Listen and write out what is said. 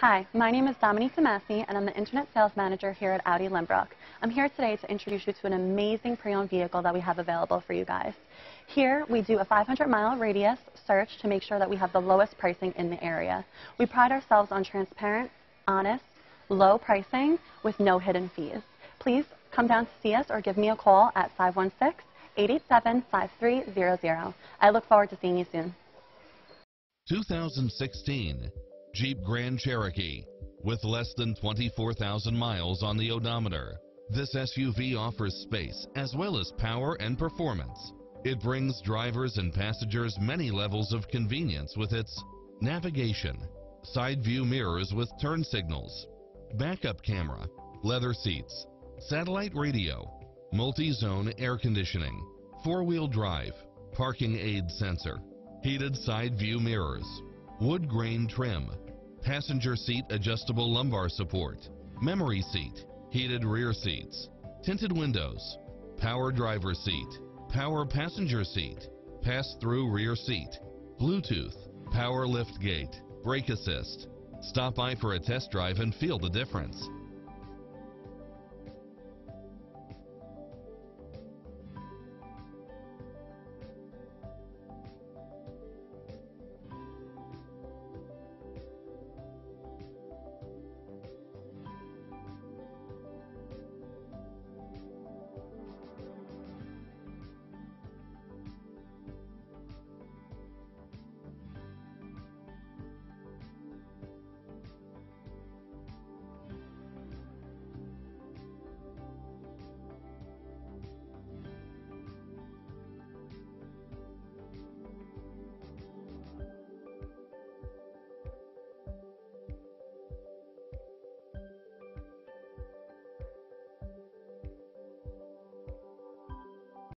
Hi, my name is Dominique Damasi, and I'm the Internet Sales Manager here at Audi Lynbrook. I'm here today to introduce you to an amazing pre-owned vehicle that we have available for you guys. Here, we do a 500-mile radius search to make sure that we have the lowest pricing in the area. We pride ourselves on transparent, honest, low pricing with no hidden fees. Please come down to see us or give me a call at 516-887-5300. I look forward to seeing you soon. 2016 Jeep Grand Cherokee. With less than 24,000 miles on the odometer, this SUV offers space as well as power and performance. It brings drivers and passengers many levels of convenience with its navigation, side view mirrors with turn signals, backup camera, leather seats, satellite radio, multi-zone air conditioning, four-wheel drive, parking aid sensor, heated side view mirrors, wood grain trim, passenger seat adjustable lumbar support, memory seat, heated rear seats, tinted windows, power driver seat, power passenger seat, pass-through rear seat, Bluetooth, power lift gate, brake assist. Stop by for a test drive and feel the difference.